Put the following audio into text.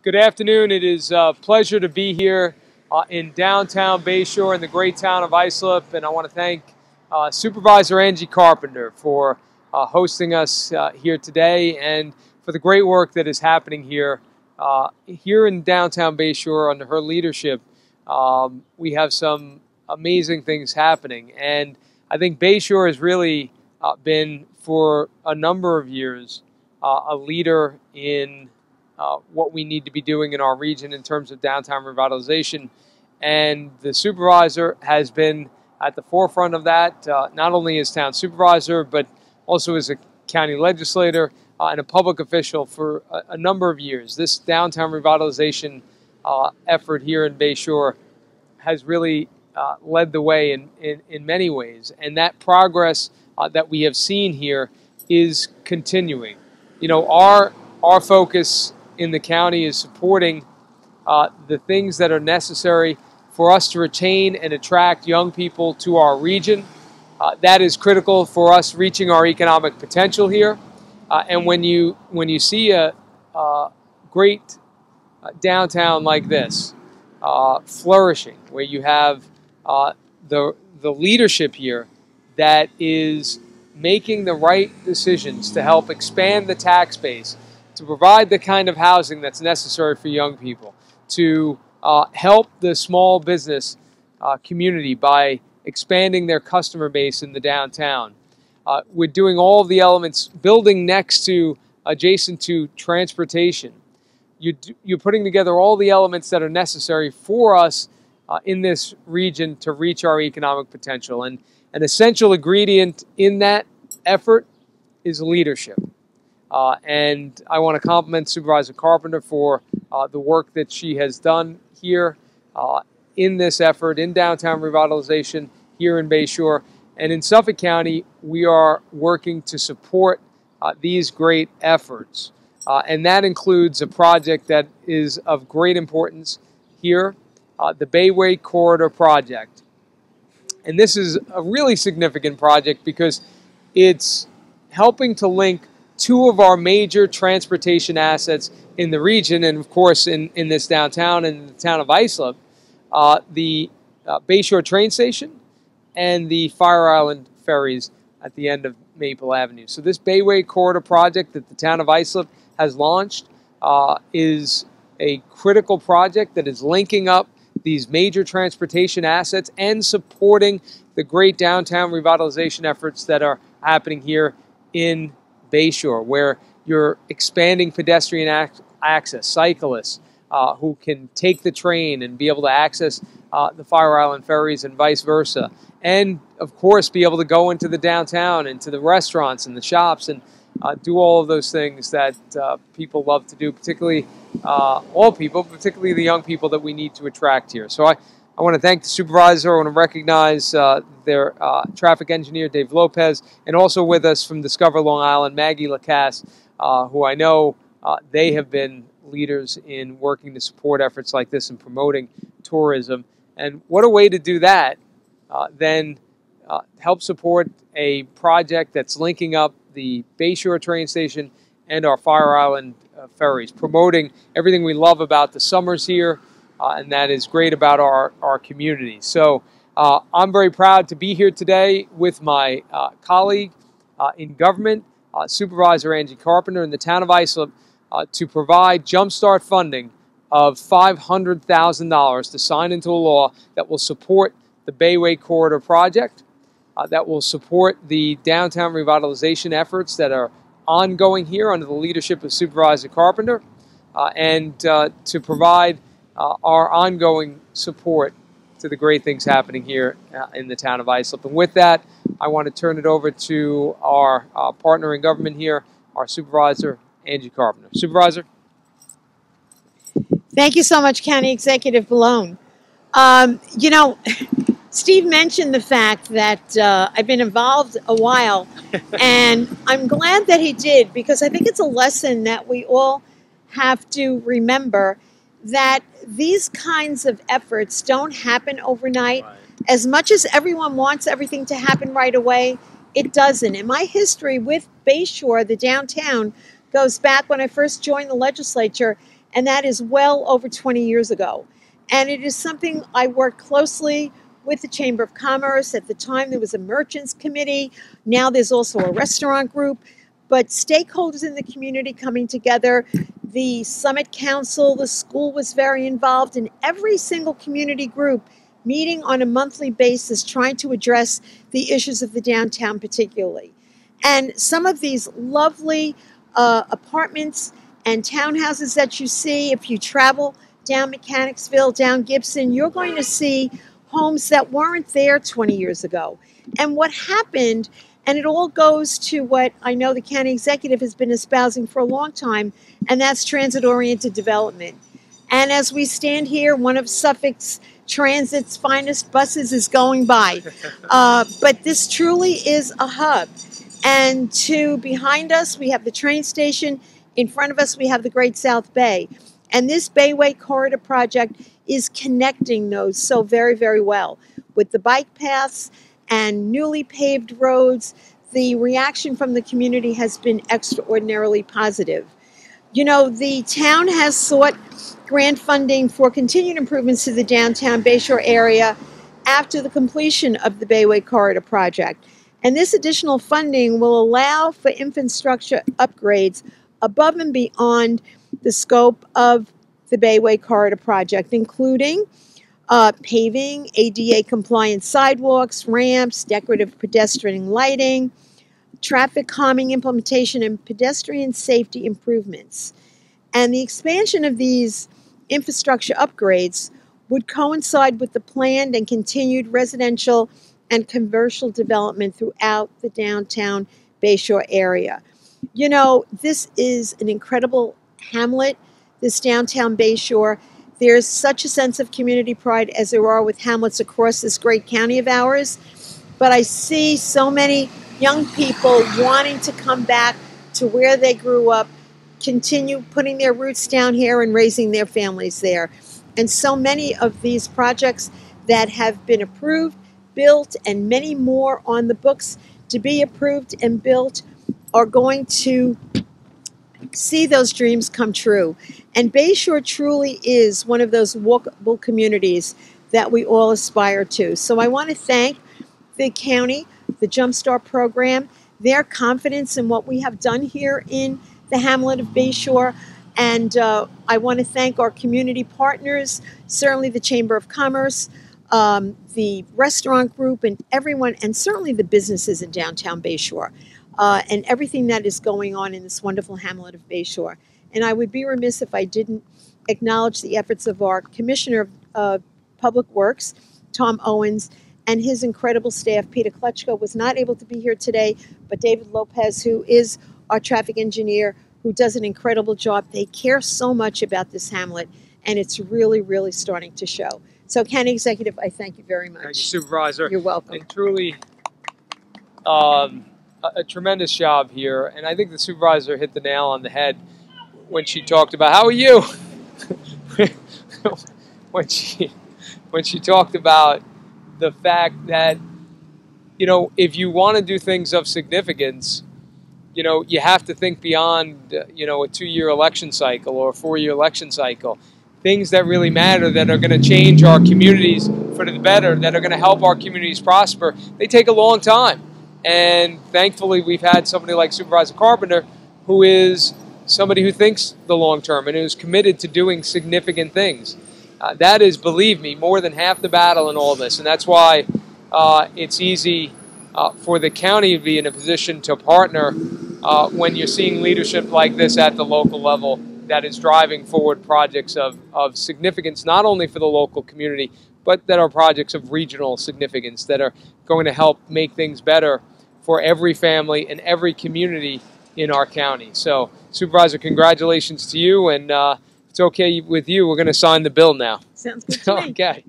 Good afternoon. It is a pleasure to be here uh, in downtown Bay Shore in the great town of Islip, and I want to thank uh, Supervisor Angie Carpenter for uh, hosting us uh, here today and for the great work that is happening here uh, here in downtown Bay Shore under her leadership. Um, we have some amazing things happening, and I think Bay Shore has really uh, been for a number of years a leader in uh, what we need to be doing in our region in terms of downtown revitalization. And the supervisor has been at the forefront of that, uh, not only as town supervisor, but also as a county legislator uh, and a public official for a, a, number of years. This downtown revitalization uh, effort here in Bay Shore has really uh, led the way in, in, in, many ways. And that progress that we have seen here is continuing. You know, our, our focus in the county is supporting uh, the things that are necessary for us to retain and attract young people to our region. Uh, that is critical for us reaching our economic potential here. Uh, and when you when you see a, a great uh, downtown like this uh, flourishing, where you have uh, the the leadership here that is making the right decisions to help expand the tax base to provide the kind of housing that's necessary for young people, to uh, help the small business uh, community by expanding their customer base in the downtown. Uh, we're doing all the elements, building next to, adjacent to transportation. You, you're putting together all the elements that are necessary for us uh, in this region to reach our economic potential. And an essential ingredient in that effort is leadership. Uh, and I want to compliment Supervisor Carpenter for uh, the work that she has done here uh, in this effort in downtown revitalization here in Bay Shore. And in Suffolk County, we are working to support uh, these great efforts. Uh, and that includes a project that is of great importance here, uh, the Bayway Corridor Project. And this is a really significant project because it's helping to link two of our major transportation assets in the region, and of course in, in this downtown and the town of Islip, uh, the uh, Bay Shore train station and the Fire Island ferries at the end of Maple Avenue. So this Bayway Corridor project that the town of Islip has launched uh, is a critical project that is linking up these major transportation assets and supporting the great downtown revitalization efforts that are happening here in Bay Shore, where you're expanding pedestrian ac access, cyclists uh, who can take the train and be able to access uh, the Fire Island ferries and vice versa. And of course, be able to go into the downtown, into the restaurants and the shops, and uh, do all of those things that uh, people love to do, particularly uh, all people, particularly the young people that we need to attract here. So I, I want to thank the supervisor. I want to recognize uh, their uh, traffic engineer, Dave Lopez, and also with us from Discover Long Island, Maggie Lacasse, uh, who I know uh, they have been leaders in working to support efforts like this and promoting tourism. And what a way to do that uh, than uh, help support a project that's linking up the Bay Shore train station and our Fire Island ferries, promoting everything we love about the summers here, uh, and that is great about our, our community. So uh, I'm very proud to be here today with my uh, colleague uh, in government, uh, Supervisor Angie Carpenter in the town of Islip, uh, to provide jumpstart funding of $500,000 to sign into a law that will support the Bayway Corridor project, that will support the downtown revitalization efforts that are ongoing here under the leadership of Supervisor Carpenter, and to provide uh, our ongoing support to the great things happening here uh, in the town of Islip. And with that, I want to turn it over to our uh, partner in government here, our supervisor, Angie Carpenter. Supervisor? Thank you so much, County Executive Bellone. Um, you know, Steve mentioned the fact that uh, I've been involved a while, and I'm glad that he did because I think it's a lesson that we all have to remember that these kinds of efforts don't happen overnight. Right. As much as everyone wants everything to happen right away, it doesn't. And my history with Bay Shore, the downtown, goes back when I first joined the legislature and that is well over 20 years ago. And it is something I worked closely with the Chamber of Commerce. At the time, there was a merchants committee. Now there's also a restaurant group. But stakeholders in the community coming together, the Summit Council, the school was very involved, in every single community group meeting on a monthly basis trying to address the issues of the downtown, particularly. And some of these lovely uh, apartments and townhouses that you see, if you travel down Mechanicsville, down Gibson, you're going to see homes that weren't there 20 years ago. And what happened, and it all goes to what I know the county executive has been espousing for a long time, and that's transit oriented development. And as we stand here, one of Suffolk's Transit's finest buses is going by. Uh, but this truly is a hub. And to behind us, we have the train station. In front of us, we have the Great South Bay. And this Bayway Corridor project is connecting those so very, very well. With the bike paths and newly paved roads, the reaction from the community has been extraordinarily positive. You know, the town has sought grant funding for continued improvements to the downtown Bay Shore area after the completion of the Bayway Corridor project. And this additional funding will allow for infrastructure upgrades above and beyond the scope of the Bayway Corridor project, including uh, paving, ADA compliant sidewalks, ramps, decorative pedestrian lighting, traffic calming implementation, and pedestrian safety improvements. And the expansion of these infrastructure upgrades would coincide with the planned and continued residential and commercial development throughout the downtown Bay Shore area. You know, this is an incredible hamlet, this downtown Bay Shore. There's such a sense of community pride as there are with hamlets across this great county of ours. But I see so many young people wanting to come back to where they grew up continue putting their roots down here and raising their families there. And so many of these projects that have been approved, built, and many more on the books to be approved and built are going to see those dreams come true. And Bay Shore truly is one of those walkable communities that we all aspire to. So I want to thank the county, the Jumpstart program, their confidence in what we have done here in the hamlet of Bay Shore. And uh, I want to thank our community partners, certainly the Chamber of Commerce, um, the restaurant group, and everyone, and certainly the businesses in downtown Bayshore, uh, and everything that is going on in this wonderful hamlet of Bay Shore. And I would be remiss if I didn't acknowledge the efforts of our Commissioner of uh, Public Works, Tom Owens, and his incredible staff. Peter Klutchko was not able to be here today, but David Lopez, who is our traffic engineer who does an incredible job. They care so much about this hamlet, and it's really, really starting to show. So, County Executive, I thank you very much. Thank you, Supervisor. You're welcome. And truly, um, a, tremendous job here. And I think the Supervisor hit the nail on the head when she talked about, how are you? when she when she talked about the fact that you know if you want to do things of significance you know, you have to think beyond, you know, a two-year election cycle or a four-year election cycle. Things that really matter that are going to change our communities for the better, that are going to help our communities prosper, they take a long time. And thankfully, we've had somebody like Supervisor Carpenter who is somebody who thinks the long term and who's committed to doing significant things. Uh, that is, believe me, more than half the battle in all this. And that's why uh, it's easy uh, for the county to be in a position to partner uh, when you're seeing leadership like this at the local level that is driving forward projects of, of significance, not only for the local community, but that are projects of regional significance that are going to help make things better for every family and every community in our county. So, Supervisor, congratulations to you. And uh, if it's okay with you, we're going to sign the bill now. Sounds good okay.